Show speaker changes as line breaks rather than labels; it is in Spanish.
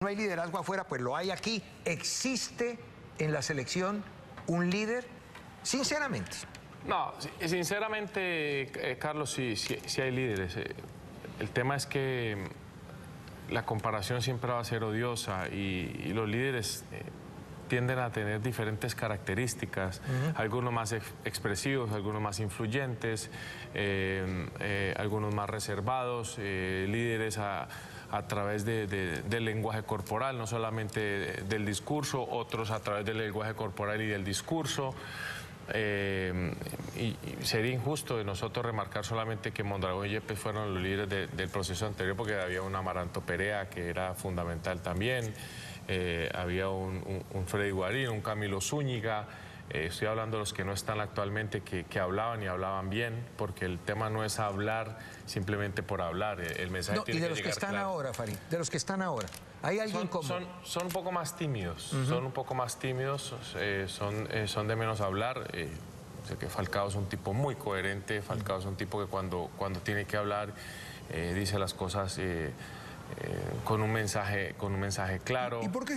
no hay liderazgo afuera, pues lo hay aquí. ¿Existe en la selección un líder? Sinceramente.
No, si- sinceramente, eh, Carlos, sí, sí, hay líderes. Eh, El tema es que mm, la comparación siempre va a ser odiosa y, y los líderes eh, tienden a tener diferentes características, algunos más ex- expresivos, algunos más influyentes, eh, eh, algunos más reservados, eh, líderes a, a través de- de- del lenguaje corporal, no solamente de- del discurso, otros a través del lenguaje corporal y del discurso. Eh, y, y sería injusto de nosotros remarcar solamente que Mondragón y Yepes fueron los líderes de- del proceso anterior, porque había un Amaranto Perea que era fundamental también, eh, había un, un- un Freddy Guarín, un Camilo Zúñiga. eh, estoy hablando de los que no están actualmente, que, que hablaban y hablaban bien, porque el tema no es hablar simplemente por hablar. El, el mensaje
No, y
tiene
de
que
los que están
claro.
ahora, Farid, de los que están ahora. ¿Hay alguien
Son,
como...?
son, son un poco más tímidos, son un poco más tímidos, eh, son, eh, son de menos hablar. eh, sé que Falcao es un tipo muy coherente, Falcao es un tipo que cuando, cuando tiene que hablar eh, dice las cosas eh, eh, con, un mensaje, con un mensaje claro.
¿Y por qué